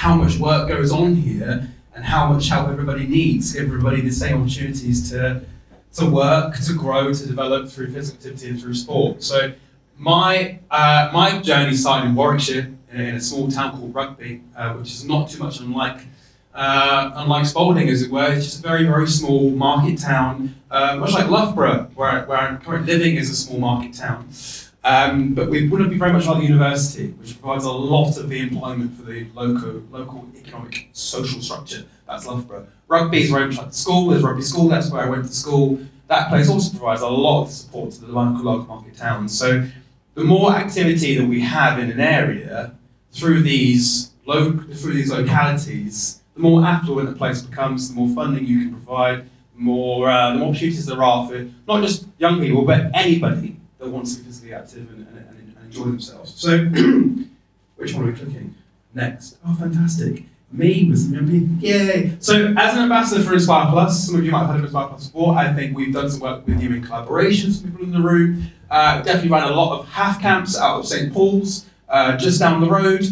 how much work goes on here and how much help everybody needs, everybody the same opportunities to, to work, to grow, to develop through physical activity and through sport. So my, uh, my journey started in Warwickshire in a small town called Rugby, uh, which is not too much unlike uh, unlike Spalding, as it were, it's just a very, very small market town, uh, much like Loughborough, where, where I'm currently living, is a small market town. Um, but we wouldn't be very much like the university, which provides a lot of the employment for the local, local economic social structure. That's Loughborough. Rugby is very much like the school. There's Rugby School, that's where I went to school. That place also provides a lot of support to the local, local market towns. So the more activity that we have in an area through these, through these localities, the more affluent a place becomes, the more funding you can provide, more, uh, the more opportunities there are for not just young people, but anybody that wants to be physically active and, and, and, enjoy themselves. So, which one are we clicking? Next. Oh, fantastic. Me with young people. Yay! So, as an ambassador for Inspire Plus, some of you might have heard of Inspire Plus before. I think we've done some work with you in collaboration, some people in the room. Uh, definitely ran a lot of half camps out of St. Paul's, uh, just down the road.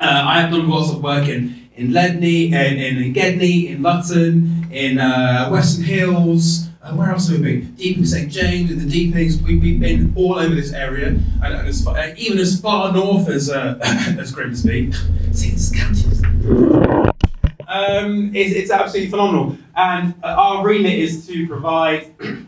Uh, I have done lots of work in in Ledney, in, in Gedney, in Luton, in uh, Weston Hills. Where else have we been? Deeping St James, in the Deepings. We've, we've been all over this area, and, and as far, uh, even as far north as uh, as Grimsby. See, it's counties. Um, it's, it's absolutely phenomenal, and uh, our remit is to provide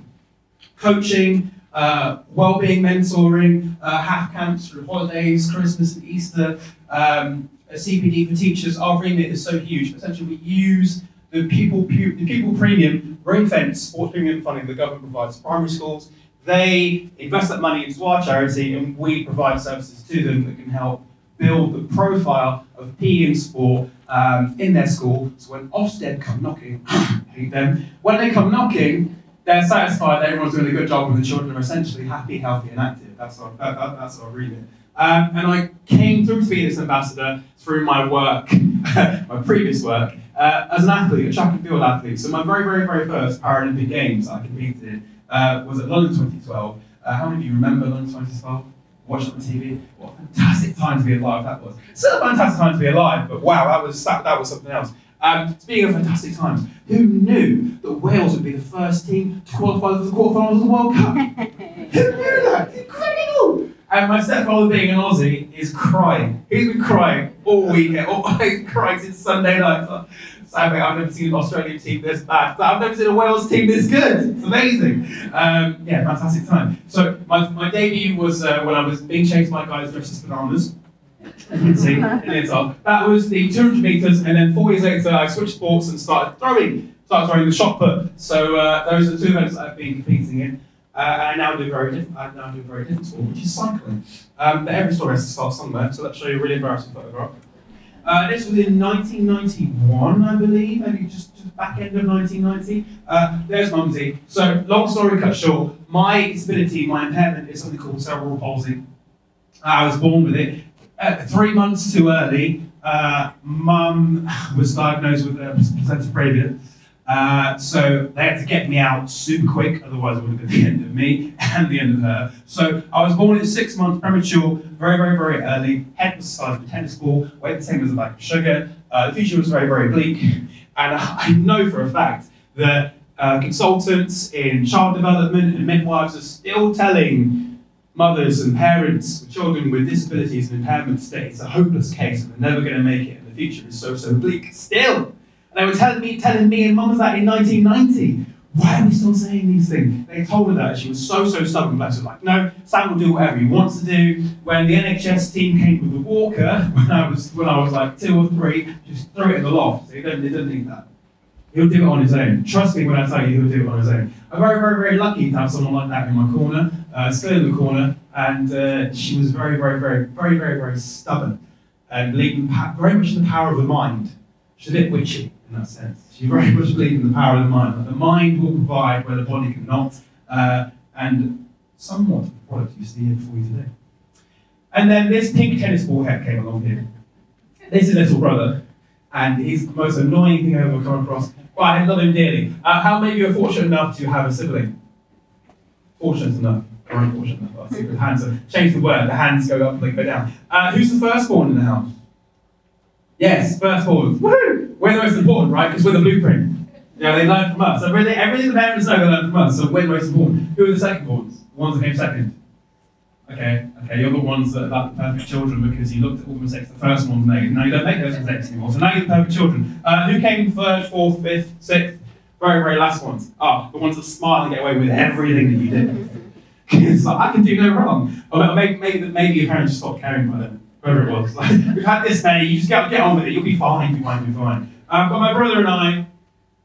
coaching, uh, well-being mentoring, uh, half camps through holidays, Christmas and Easter, um, a CPD for teachers, our remit is so huge. Essentially, we use the pupil, pu the pupil premium, ring fence, sports premium funding the government provides to primary schools. They invest that money into our charity, and we provide services to them that can help build the profile of PE and sport um, in their school. So when Ofsted come knocking, hate them, when they come knocking, they're satisfied that everyone's doing a good job and the children are essentially happy, healthy, and active. That's our, that, that, that's our remit. Um, and I came through to be this ambassador through my work, my previous work, uh, as an athlete, a track and field athlete. So my very, very, very first Paralympic Games I competed in uh, was at London 2012. Uh, how many of you remember London 2012? Watched it on TV. What a fantastic time to be alive that was. Still a fantastic time to be alive, but wow, that was that, that was something else. Um, speaking of fantastic times, who knew that Wales would be the first team to qualify for the quarterfinals of the World Cup? who knew that? And my stepfather, being an Aussie, is crying. He's been crying all weekend. All, he's crying since Sunday night. So, I've never seen an Australian team this bad. So I've never seen a Wales team this good. It's amazing. Um, yeah, fantastic time. So my, my debut was uh, when I was being chased by guys dressed as bananas. You can see. That was the 200 meters, and then four years later, I switched sports and started throwing. Started throwing the shot put. So uh, those are the two events I've been competing in. Uh, and I now do very different. I now do a very different which is cycling. Um, but every story has to start somewhere. So let's show you a really embarrassing photograph. Uh, this was in 1991, I believe, maybe just, just back end of 1990. Uh, there's Mumsy. So, long story cut short, my disability, my impairment is something called cerebral palsy. I was born with it. Uh, three months too early, uh, mum was diagnosed with uh, placenta previa. Uh, so they had to get me out super quick, otherwise it would have been the end of me and the end of her. So I was born at six months premature, very, very, very early. Head was the size of a tennis ball, weight the same as a bag of sugar. Uh, the future was very, very bleak. And I know for a fact that uh, consultants in child development and midwives are still telling mothers and parents with children with disabilities and impairments that it's a hopeless case and they're never going to make it and the future is so, so bleak still. And they were telling me, telling me and mums that in 1990. Why are we still saying these things? They told her that she was so, so stubborn. Bless. Like, no, Sam will do whatever he wants to do. When the NHS team came with the walker, when I was when I was like two or three, just throw it in the loft. So he didn't, need that. He'll do it on his own. Trust me when I tell you he'll do it on his own. I'm very, very, very lucky to have someone like that in my corner, uh, still in the corner, and uh, she was very, very, very, very, very, very stubborn and believed very much in the power of the mind. She's a bit witchy in that sense. She very much believes in the power of the mind. The mind will provide where the body cannot, uh, and somewhat the product you see here before you today. And then this pink tennis ball head came along here. This is little brother, and he's the most annoying thing I've ever come across. But I love him dearly. Uh, how many of you are fortunate enough to have a sibling? Fortunate enough. Or unfortunate enough. See the hands are, change the word, the hands go up they go down. Uh, who's the firstborn in the house? Yes, firstborns. Woohoo! We're the most important, right? Because we're the blueprint. Yeah, they learn from us. Everything, everything the parents know, they learn from us. So we're the most important. Who are the secondborns? The ones that came second. Okay, okay, you're the ones that are like the perfect children because you looked at all the mistakes the first ones made. Now you don't make those mistakes anymore. So now you're the perfect children. Uh, who came third, fourth, fifth, sixth? Very, very last ones. Ah, the ones that smile and get away with everything that you did. it's like, I can do no wrong. Or maybe, maybe, maybe your parents just stopped caring about them. Whatever it was. Like, we've had this day, you just get, get on with it. You'll be fine, fine, you'll be fine. Um, but my brother and I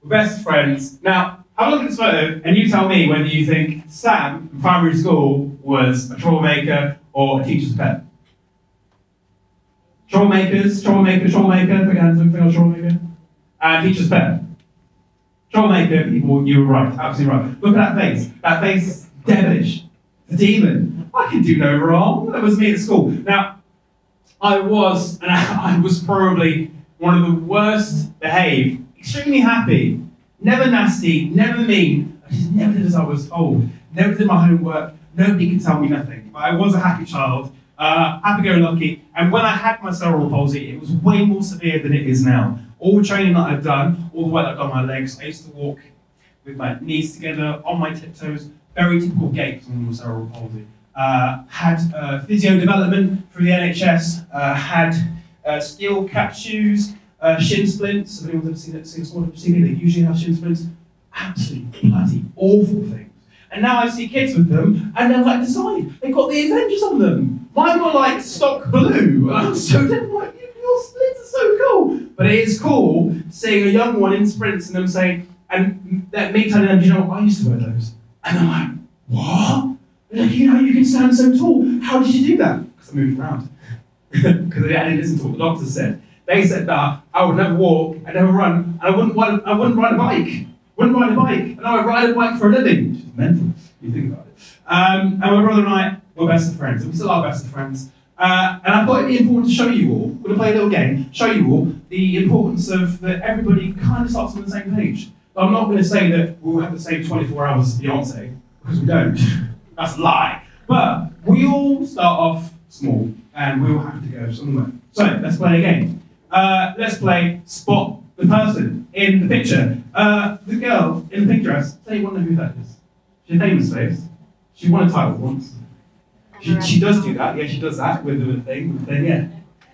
were best friends. Now, have a look at this photo and you tell me whether you think Sam in primary school was a troublemaker or a teacher's pet. Troublemakers, troublemaker, troublemaker, put your hands up, think troublemaker. And teacher's pet. Troublemaker, people, you were right, absolutely right. Look at that face. That face is devilish. The demon. I can do no wrong. That was me at school. Now, I was, and I was probably one of the worst behaved, extremely happy, never nasty, never mean. I just never did as I was told. Never did my homework. Nobody could tell me nothing. But I was a happy child, uh, happy-go-lucky. And when I had my cerebral palsy, it was way more severe than it is now. All the training that I've done, all the work I've done on my legs, I used to walk with my knees together, on my tiptoes, very typical gait someone with cerebral palsy. Uh, had uh, physio development through the NHS, uh, had uh, steel cap shoes, uh, shin splints. If anyone's ever seen it, seen a sport procedure, they usually have shin splints. Absolutely bloody awful things. And now I see kids with them, and they're like design. They've got the Avengers on them. Mine were like stock blue. I'm so like, your splints are so cool. But it is cool seeing a young one in sprints and them saying, and that me telling them, you know, I used to wear those. And I'm like, what? Like, you know, you can stand so tall. How did you do that? Because I moved around. Because I didn't listen to what the doctor said. They said that I would never walk, I'd never run, and I wouldn't, I wouldn't ride a bike. Wouldn't ride a bike. And I would ride a bike for a living. Which is mental, you think about it. Um, and my brother and I were best of friends, and we still are best of friends. Uh, and I thought it'd be important to show you all, we're going to play a little game, show you all the importance of that everybody kind of starts on the same page. But I'm not going to say that we'll have the same 24 hours as Beyonce, because we don't. That's a lie. But we all start off small, and we will have to go somewhere. So let's play a game. Uh, let's play spot the person in the picture. Uh, the girl in the pink dress. You want to know who that is. She's famous face. She won a title once. She, she does do that. Yeah, she does that with the thing. With. Yeah.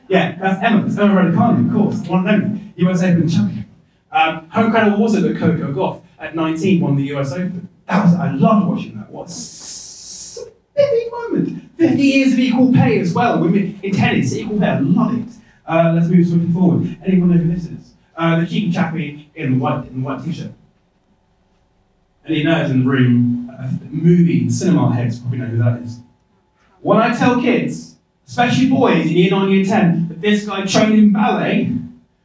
Yeah, that's Emma. That's Emma Raducanu, of course. One and only US Open champion. Um, how incredible was it that Coco Gauff at 19 won the US Open? That was. I loved watching that. What specific moment. 50 years of equal pay as well. Women in tennis, equal pay. I love it. Uh, let's move swiftly forward. Anyone know who this is? Uh, the cheeky chappy in the white in the white t-shirt. Any nerds in the room, uh, movie, cinema heads probably know who that is. When I tell kids, especially boys in year 9, year 10, that this guy trained in ballet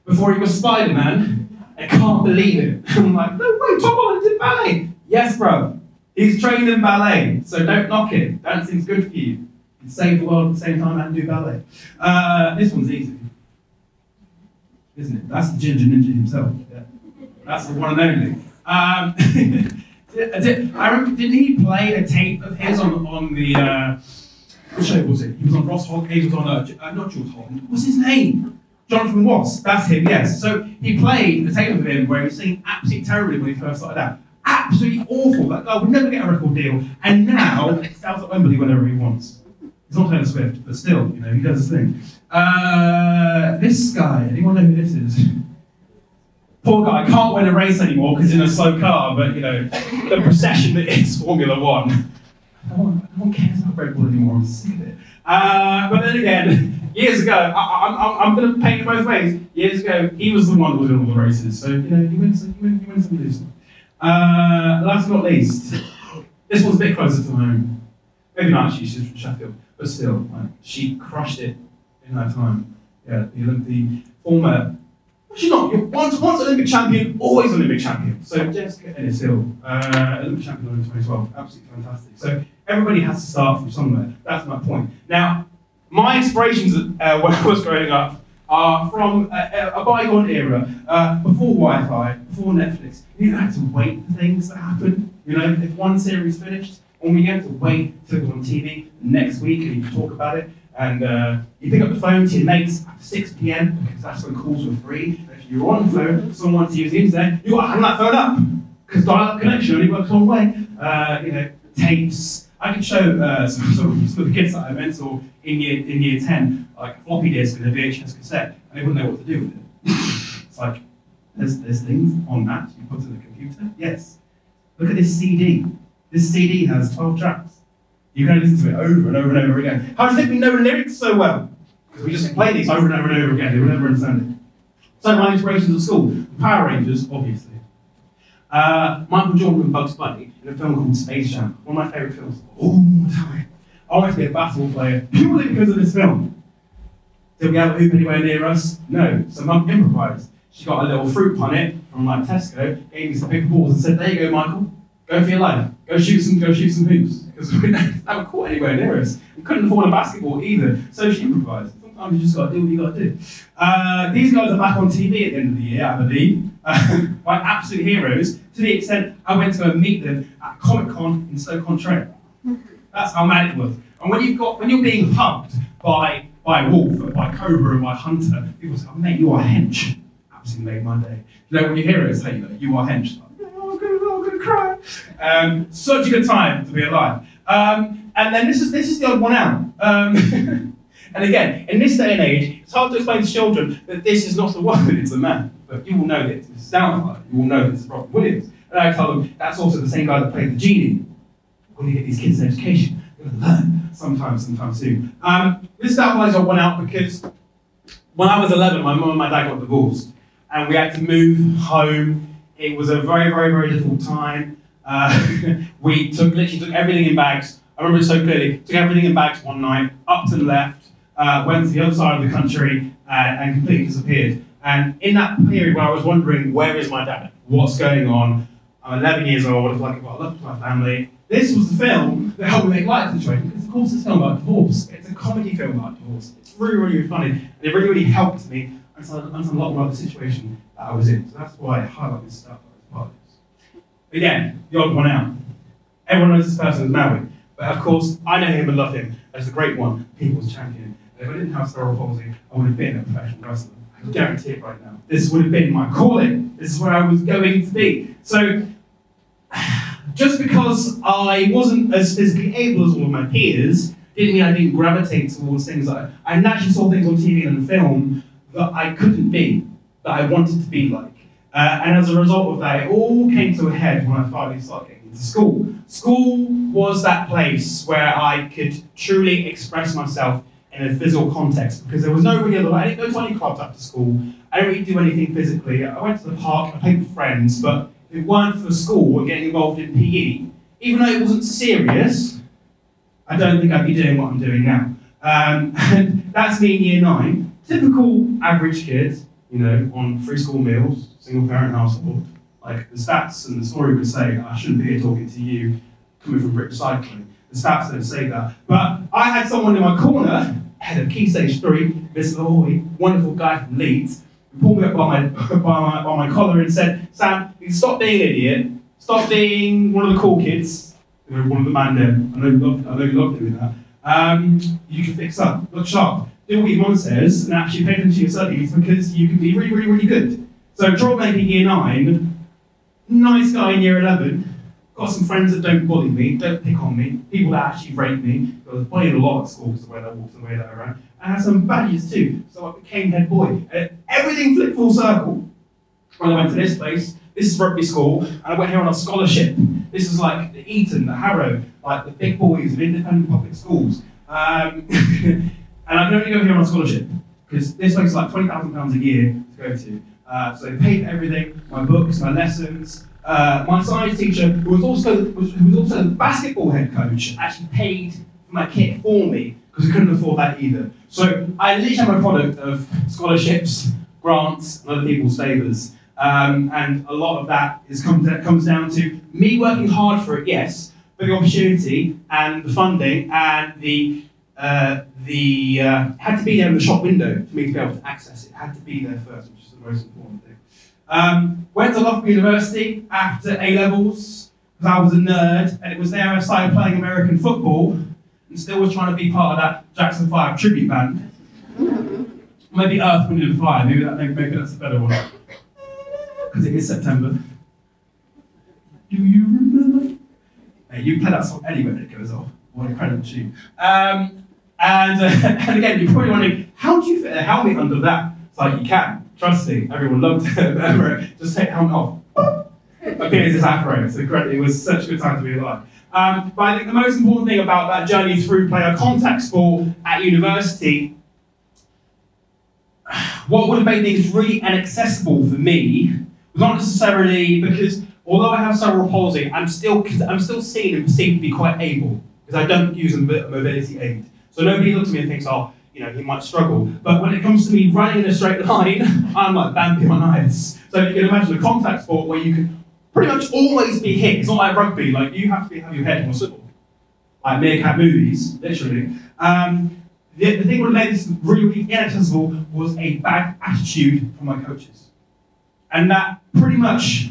before he was Spider-Man, they can't believe it. I'm like, no way, Tom Holland did ballet. Yes, bro. He's trained in ballet, so don't knock it. Dancing's good for you. You save the world at the same time and do ballet. Uh, this one's easy. Isn't it? That's the Ginger Ninja himself. Yeah. That's the one and only. Um, did, did, I remember, didn't he play a tape of his on, on the, uh, what show was it? He was on Ross Holland, he was on, uh, uh, not Jools Holland, what's his name? Jonathan Ross, that's him, yes. So he played a tape of him where he was singing absolutely terribly when he first started out. Absolutely awful. That guy would never get a record deal. And now, he stands at Wembley whenever he wants. He's not Taylor Swift, but still, you know, he does his thing. Uh, this guy, anyone know who this is? Poor guy can't win a race anymore because he's in a slow car, but you know, the procession that is Formula One. No one, no one cares about Red Bull anymore, I'm sick of it. Uh, but then again, years ago, I, am going to paint it both ways. Years ago, he was the one that was in all the races, so you know, he wins, he wins, he wins some, loses. Uh, last but not least, this one's a bit closer to home. Maybe not actually, she's from Sheffield, but still, like, she crushed it in her time. Yeah, the, the former, she's not, once, once Olympic champion, always Olympic champion. So Jessica Ennis Hill, uh, Olympic champion in 2012, absolutely fantastic. So everybody has to start from somewhere. That's my point. Now, my inspirations uh, when I was growing up are from a, a bygone era, uh, before Wi-Fi, before Netflix. You had to wait for things to happen. You know, if one series finished, we had to wait till it was on TV next week and you could talk about it. And uh, you pick up the phone to your mates at 6 p.m. because that's when calls were free. And if you're on the phone, someone to use the internet, you've got to hang that phone up because dial-up connection only works one way. Uh, you know, tapes. I can show uh, some, some, of the kids that I mentor in year, in year 10, like a floppy disk and a VHS cassette, and they wouldn't know what to do with it. it's like, there's, there's things on that you put in the computer. Yes. Look at this CD. This CD has 12 tracks. You can listen to it over and over and over again. How do you think we know lyrics so well? Because we just play these over and over and over again. They never understand it. So my inspirations at school, Power Rangers, obviously. Uh, Michael Jordan and Bugs Bunny in a film called Space Jam. One of my favourite films of all time. I wanted to be a basketball player purely because of this film. Did we have a hoop anywhere near us? No. So Mum improvised. She got a little fruit punnet from like Tesco, gave me some paper balls and said, There you go, Michael. Go for your life. Go shoot some go shoot some hoops because we never caught anywhere near us. We couldn't afford a basketball either, so she improvised. Sometimes you just got to do what you got to do. Uh, these guys are back on TV at the end of the year, I believe. Uh, my absolute heroes, to the extent I went to meet them at Comic Con in Stoke-on-Trent. That's how mad it was. And when you've got when you're being hugged by by wolf, by cobra, and by hunter, people say, oh, "Mate, you are hench." Absolutely made my day. You know when your heroes say that you are hench. I'm gonna, I'm gonna cry. Um, such a good time to be alive. Um, and then this is this is the odd one out. Um, and again, in this day and age, it's hard to explain to children that this is not a woman, it's a man. But you will know this. This is Doubtfire. You will know this is Robin Williams. And I tell them that's also the same guy that played the genie. When you get these kids an education, they're going to learn sometime, sometime soon. Um, this Downfire one out because when I was 11, my mum and my dad got divorced. And we had to move home. It was a very, very, very difficult time. Uh, we took literally took everything in bags. I remember it so clearly. Took everything in bags one night, up to the left, uh, went to the other side of the country, uh, and completely disappeared. And in that period where I was wondering, where is my dad? What's going on? I'm 11 years old. I was like, well, I love my family. This was the film that helped me make light of the situation because, of course, it's a film about divorce. It's a comedy film about divorce. It's really, really funny, and it really, really helped me understand, a lot more about the situation that I was in. So that's why I highlight this stuff as part of this. Again, the odd one out. Everyone knows this person is Maui. But of course, I know him and love him as the great one, people's champion. And if I didn't have cerebral palsy, I would have been a professional wrestler. Guarantee it right now. This would have been my calling. This is where I was going to be. So, just because I wasn't as physically able as all of my peers, didn't mean I didn't gravitate towards things I naturally saw things on TV and film that I couldn't be, that I wanted to be like. Uh, and as a result of that, it all came to a head when I finally started getting into school. School was that place where I could truly express myself in a physical context because there was no really. I didn't go to any clubs after school. I didn't really do anything physically. I went to the park, I played with friends, but it weren't for school or getting involved in PE, even though it wasn't serious, I don't think I'd be doing what I'm doing now. Um, and that's me in year nine. Typical average kid, you know, on free school meals, single parent household. Like the stats and the story would say, I shouldn't be here talking to you coming from British Cycling. The stats don't say that. But I had someone in my corner, head of Key Stage 3, Mr. Ahoy, wonderful guy from Leeds, who pulled me up by my, by my, by my collar and said, Sam, stop being an idiot, stop being one of the cool kids, one of the man there. I know you love, I know you love doing that. Um, you can fix up, look sharp, do what your mum says, and actually pay attention to your studies because you can be really, really, really good. So troublemaker year nine, nice guy in year 11, got some friends that don't bully me, don't pick on me, people that actually rate me. I was bullied a lot at school because the way that I walked and the way that I ran. I had some badges too, so I became head boy. And everything flipped full circle when I went to this place. This is rugby school, and I went here on a scholarship. This is like the Eton, the Harrow, like the big boys of independent public schools. Um, and I can only go here on a scholarship because this place is like £20,000 a year to go to. Uh, so they paid for everything, my books, my lessons. Uh, my science teacher, who was also was, who was also the basketball head coach, actually paid for my kit for me because we couldn't afford that either. So I literally am a product of scholarships, grants, and other people's favours. Um, and a lot of that is comes, comes down to me working hard for it, yes, but the opportunity and the funding and the uh, the uh, had to be there in the shop window for me to be able to access it. it had to be there first, which is the most important thing. Um, went to Loughborough University after A levels because I was a nerd, and it was there I started playing American football. and still was trying to be part of that Jackson 5 tribute band. maybe Earth, Wind and Fire, maybe, that, maybe that's a better one. Because it is September. Do you remember? Hey, you play that song anyway when it goes off. What a incredible tune. Um, and, uh, and again, you're probably wondering, how do you fit a helmet under that? It's like, you can. Trust me, everyone loved it. Just take helmet off. Okay, this afro. So great. It was such a good time to be alive. Um, but I think the most important thing about that journey through playing a contact sport at university, what would have made things really inaccessible for me was not necessarily because although I have cerebral palsy, I'm still I'm still seen and perceived to be quite able because I don't use a mobility aid. So nobody looks at me and thinks, oh, you know, he might struggle. But when it comes to me running in a straight line, I'm like Bambi on ice. So you can imagine a contact sport where you can pretty much always be hit. It's not like rugby, like you have to be, have your head on a swivel. Like meerkat movies, literally. Um, the, the thing that made this really, really inaccessible was a bad attitude from my coaches. And that pretty much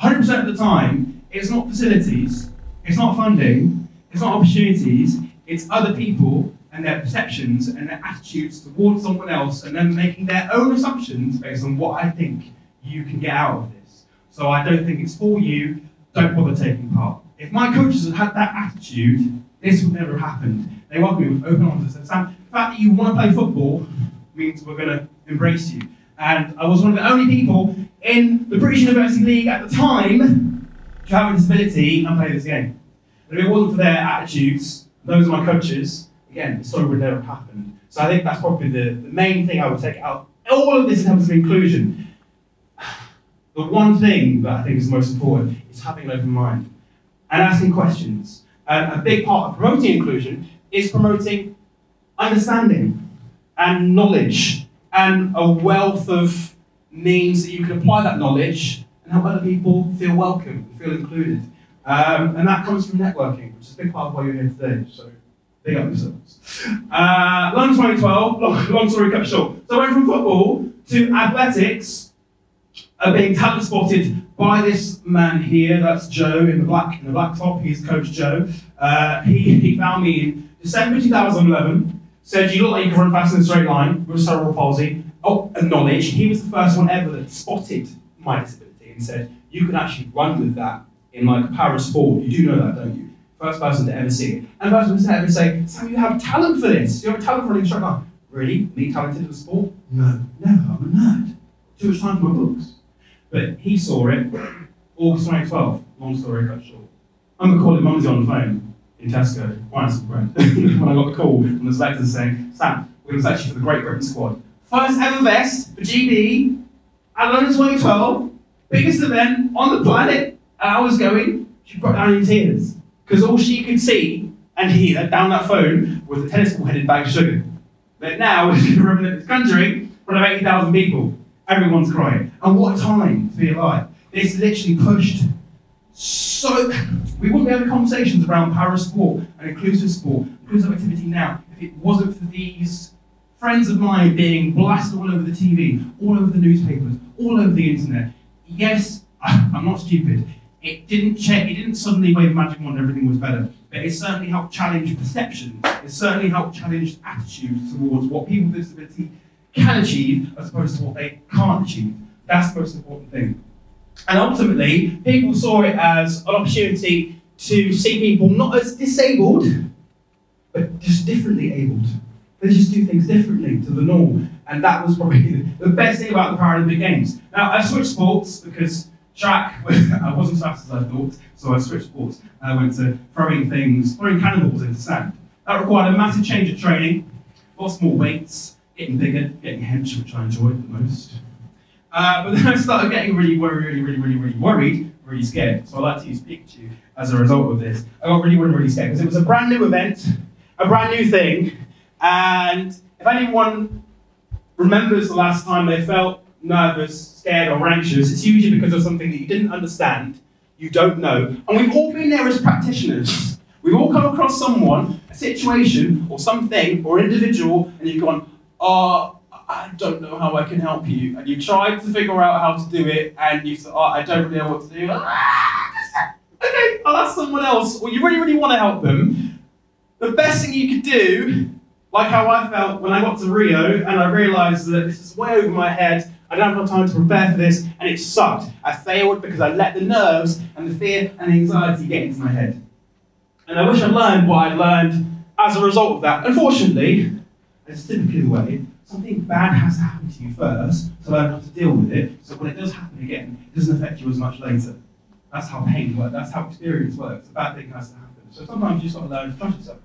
100% of the time, it's not facilities, it's not funding, it's not opportunities, it's other people and their perceptions and their attitudes towards someone else and then making their own assumptions based on what I think you can get out of this. So I don't think it's for you. Don't bother taking part. If my coaches had had that attitude, this would never have happened. They welcomed me with open arms and said, Sam, the fact that you want to play football means we're going to embrace you. And I was one of the only people in the British University League at the time to have a disability and play this game. If it wasn't for their attitudes, those are my coaches, again, the story would never have happened. So I think that's probably the, the main thing I would take out. All of this in terms of inclusion the one thing that I think is most important is having an open mind and asking questions. And a big part of promoting inclusion is promoting understanding and knowledge and a wealth of means that you can apply that knowledge and help other people feel welcome, feel included. Um, and that comes from networking, which is a big part of why you're here today. So big up yourselves. Uh, London 2012, long, long story cut short. So I went from football to athletics are being talent spotted by this man here. That's Joe in the black in the black top. He's Coach Joe. Uh, he, he found me in December 2011. Said you look like you can run fast in a straight line with cerebral palsy. Oh, acknowledge he was the first one ever that spotted my disability and said you can actually run with that in like para sport. You do know that, don't you? First person to ever see it. And first person to ever say, Sam, you have talent for this. You have a talent for running straight line. Really? Me talented in sport? No, never. I'm a nerd. Too much time for my books. But he saw it, August 2012, long story cut short. I'm calling Mumsy on the phone in Tesco, buying some bread, when I got the call from the selectors saying, Sam, we're going to select you for the Great Britain squad. First ever vest for GB at London 2012, biggest event on the planet. And I was going, she broke down in tears. Because all she could see and hear down that phone was a tennis ball headed bag of sugar. But now, in this country, in front of 80,000 people, Everyone's crying. And what a time to be alive? It's literally pushed so. We wouldn't be having conversations around para sport and inclusive sport, inclusive activity now, if it wasn't for these friends of mine being blasted all over the TV, all over the newspapers, all over the internet. Yes, I'm not stupid. It didn't check, it didn't suddenly wave a magic wand and everything was better. But it certainly helped challenge perceptions. It certainly helped challenge attitudes towards what people with disability can achieve as opposed to what they can't achieve. That's the most important thing. And ultimately, people saw it as an opportunity to see people not as disabled, but just differently abled. They just do things differently to the norm. And that was probably the best thing about the Paralympic Games. Now, I switched sports because track, I wasn't as fast as I thought, so I switched sports. I went to throwing things, throwing cannonballs into sand. That required a massive change of training, lots more weights, getting bigger, getting hench, which I enjoyed the most. Uh, but then I started getting really worried, really, really, really, really worried, really scared. So I like to use Pikachu as a result of this. I got really, really, really scared because it was a brand new event, a brand new thing, and if anyone remembers the last time they felt nervous, scared, or anxious, it's usually because of something that you didn't understand, you don't know. And we've all been there as practitioners. We've all come across someone, a situation, or something, or individual, and you've gone, oh, I don't know how I can help you. And you tried to figure out how to do it, and you said, oh, I don't really know what to do. Ah, okay, I'll ask someone else. Well, you really, really want to help them. the best thing you could do, like how I felt when I got to Rio and I realised that this is way over my head, I don't have enough time to prepare for this, and it sucked. I failed because I let the nerves and the fear and the anxiety get into my head. And I wish I'd learned what I learned as a result of that. Unfortunately, it's typically the way, something bad has to happen to you first to learn how to deal with it, so when it does happen again, it doesn't affect you as much later. That's how pain works, that's how experience works. A bad thing has to happen. So sometimes you just got to learn to trust yourself.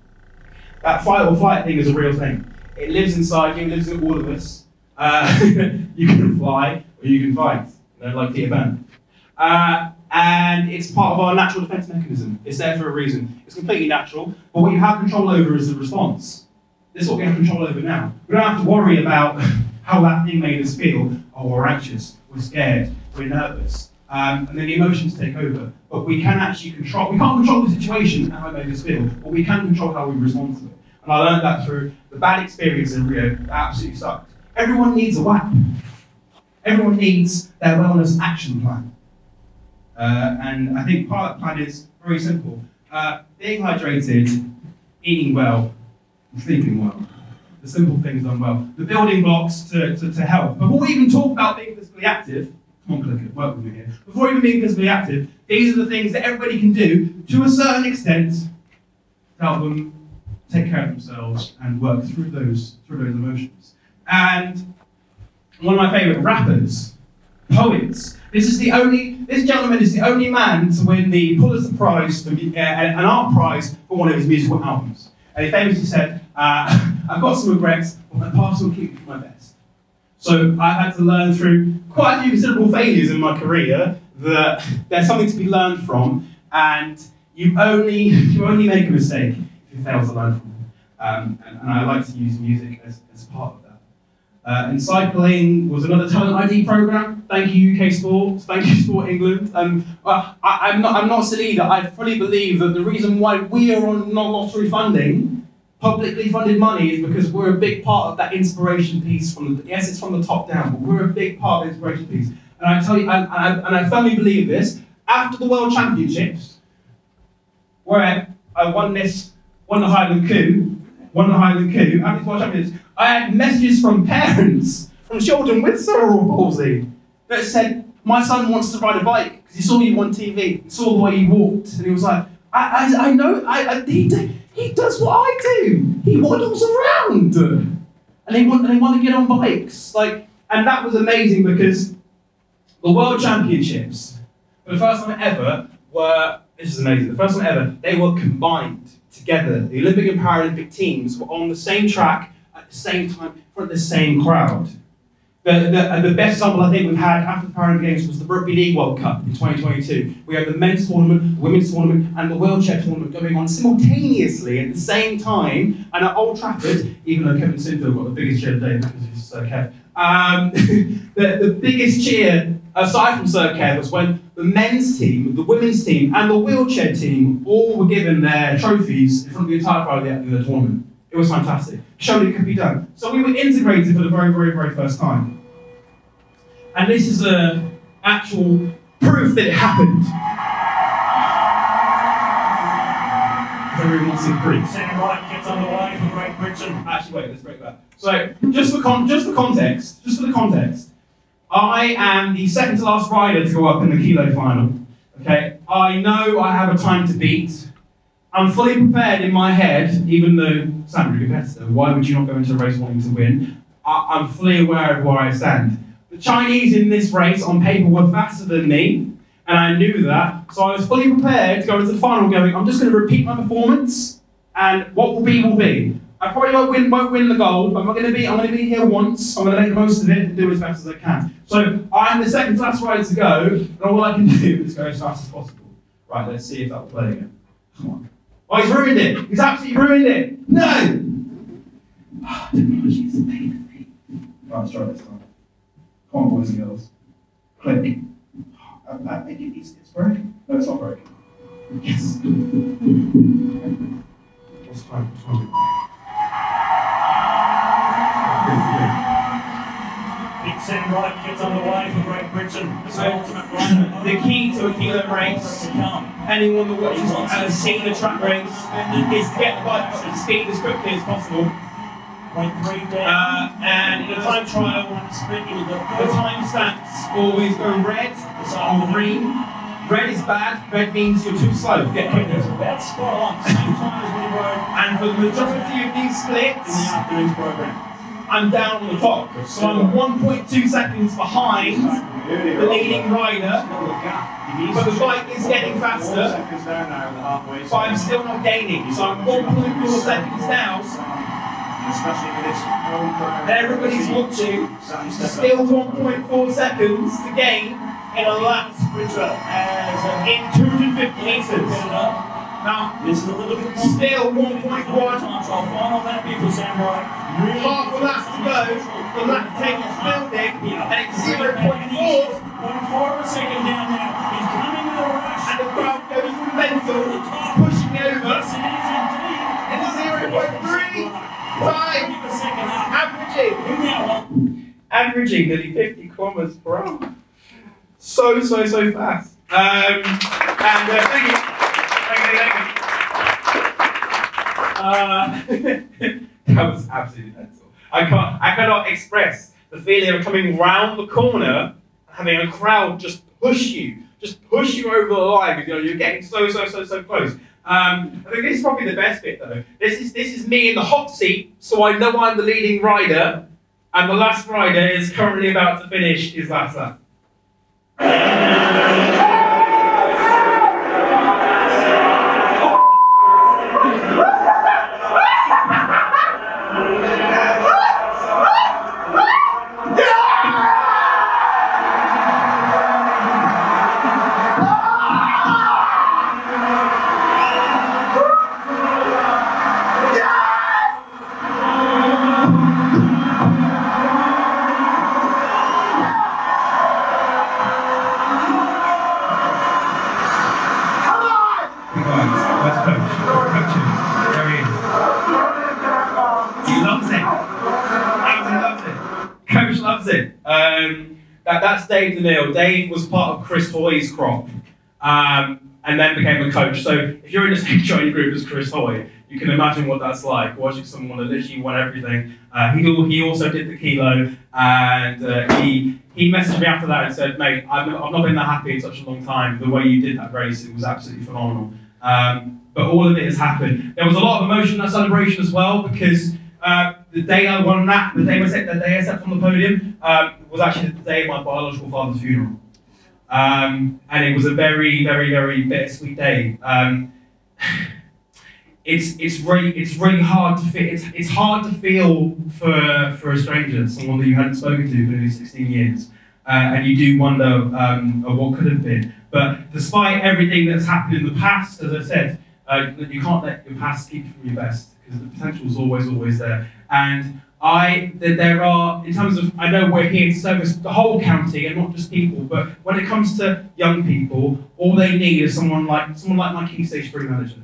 That fight or flight thing is a real thing. It lives inside you, it lives in all of us. Uh, you can fly or you can fight, know, like Peter Pan. Uh, and it's part of our natural defense mechanism. It's there for a reason. It's completely natural, but what you have control over is the response. This is what we have control over now. We don't have to worry about how that thing made us feel. Oh, we're anxious, we're scared, we're nervous. Um, and then the emotions take over. But we can actually control, we can't control the situation and how it made us feel, but we can control how we respond to it. And I learned that through the bad experience in Rio that absolutely sucked. Everyone needs a WAP. Everyone needs their wellness action plan. Uh, and I think part of that plan is very simple. Uh, being hydrated, eating well, and sleeping well. The simple things done well. The building blocks to, to, to health. Before we even talk about being physically active, come on, click it, work with me here. Before even being physically active, these are the things that everybody can do to a certain extent to help them take care of themselves and work through those through those emotions. And one of my favourite rappers, poets. This is the only. This gentleman is the only man to win the Pulitzer Prize for uh, an art prize for one of his musical albums. And he famously said, uh, "I've got some regrets, but my past will keep my best." So I had to learn through quite a few considerable failures in my career that there's something to be learned from, and you only you only make a mistake if you fail to learn from it. Um, and, and, I like to use music as, as part of. Uh, and cycling was another talent ID program. Thank you UK Sports. Thank you Sport England. Um, I, I'm not I'm not silly that I fully believe that the reason why we are on non-lottery funding publicly funded money is because we're a big part of that inspiration piece from the, yes, it's from the top down, but we're a big part of the inspiration piece. And I tell you, and, and, I, and I firmly believe this, after the World Championships, where I won this, won the Highland Coup, won the Highland Coup, after the World Championships, I had messages from parents, from children with cerebral palsy, that said, my son wants to ride a bike because he saw you on TV, saw the way you walked, and he was like, I, I, I know, I, I, he, he does what I do. He waddles around. And they want, they want to get on bikes. Like, and that was amazing because the World Championships, for the first time ever, were, this is amazing, the first time ever, they were combined together. The Olympic and Paralympic teams were on the same track at the same time, of the same crowd. The, the, the best example I think we've had after the Paralympic Games was the Rugby League World Cup in 2022. We had the men's tournament, women's tournament, and the wheelchair tournament going on simultaneously at the same time. And at Old Trafford, even though Kevin Sinfield got the biggest cheer today, because he's Sir Kev, um, the, the biggest cheer aside from Sir Kev was when the men's team, the women's team, and the wheelchair team all were given their trophies in front of the entire crowd at the, end of the tournament. It was fantastic. Showed it could be done. So we were integrated for the very, very, very first time. And this is a actual proof that it happened. Everyone wants proof. Second right gets underway for Great Britain. Actually, wait, let's break that. So, just for con- just for context, just for the context, I am the second to last rider to go up in the kilo final. Okay, I know I have a time to beat. I'm fully prepared in my head, even though I'm a competitor. Why would you not go into a race wanting to win? I, am fully aware of where I stand. The Chinese in this race on paper were faster than me, and I knew that. So I was fully prepared to go into the final going, I'm just going to repeat my performance, and what will be, will be. I probably won't win, won't win the gold, but I'm going to be, I'm going to be here once. I'm going to make the most of it and do as fast as I can. So I'm the second last rider to go, and all I can do is go as fast as possible. Right, let's see if that will play again. Come on. Oh, he's ruined it. He's absolutely ruined it. No! Oh, technology is a pain in the Right, let's try this time. Come on, boys and girls. Click. Oh, I, I think it's, it's broken. No, it's not broken. Yes. What's time? What's time? Sam Ruddock gets underway for Great Britain. So, the the key to a kilo race, anyone that watches and has seen a track race, is to get the bike up to speed as quickly as possible. Went three down. Uh, and in a time trial, the the time stamps always go red or green. Red is bad, red means you're too slow, get quicker. about spot on. Same time as we rode And for the majority of these in the splits, afternoon's program. I'm down on the clock. So I'm 1.2 seconds behind the leading rider, but the bike is getting faster, but I'm still not gaining. So I'm 1.4 seconds and everybody's watching. Still 1.4 seconds to gain in a lap as uh, in 250 meters. Now, This is a little bit still Time 1.1, trial. Final lap here for Sam Ruddock. Really half a lap to go. The lap take is building, it's 0.4, One quarter of a second down now. He's coming with a rush. and the crowd goes mental, pushing over. It is indeed. And the 0.3 time, Give a second averaging, averaging nearly 50 kilometers per hour. So, so, so fast. Um, and uh, thank you. Uh, that was absolutely mental. I can't, I cannot express the feeling of coming round the corner, and having a crowd just push you, just push you over the line because you know, you're getting so, so, so, so close. Um, I think this is probably the best bit though. This is this is me in the hot seat, so I know I'm the leading rider, and the last rider is currently about to finish his last lap. Coach loves it. Um, that, that's Dave Daniell. Dave was part of Chris Hoy's crop um, and then became a coach. So if you're in the same training group as Chris Hoy, you can imagine what that's like, watching someone that literally won everything. Uh, he, he also did the kilo, and uh, he, he messaged me after that and said, mate, I've, not- I've not been that happy in such a long time. The way you did that race, it was absolutely phenomenal. Um, but all of it has happened. There was a lot of emotion in that celebration as well because uh, the day I won that, the day I stepped, the day I stepped on the podium, um, was actually the day of my biological father's funeral. Um, and it was a very, very, very bittersweet day. Um, it's it's really it's really hard to feel. It's, it's hard to feel for for a stranger, someone that you hadn't spoken to for nearly 16 years, uh, and you do wonder um, what could have been. But despite everything that's happened in the past, as I said, uh, you can't let your past keep you from your best because the potential is always always there. And I there are in terms of I know we're here to service the whole county and not just people, but when it comes to young people, all they need is someone like someone like my key stage three manager.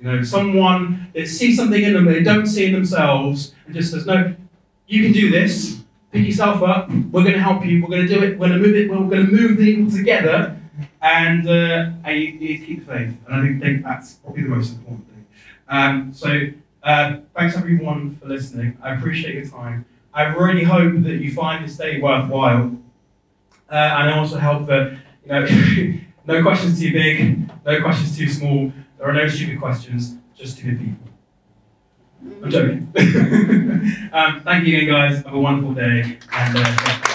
You know, someone that sees something in them that they don't see in themselves and just says, no, you can do this. Pick yourself up. We're going to help you. We're going to do it. We're going to move it. We're going to move the needle together. And, uh, to keep faith. And I think, think that's probably the most important thing. Um, so uh, thanks everyone for listening. I appreciate your time. I really hope that you find this day worthwhile. Uh, and I also hope that you know, no questions too big, no questions too small. There are no stupid questions, just stupid people. I'm joking. um, thank you again, guys. Have a wonderful day. And, uh.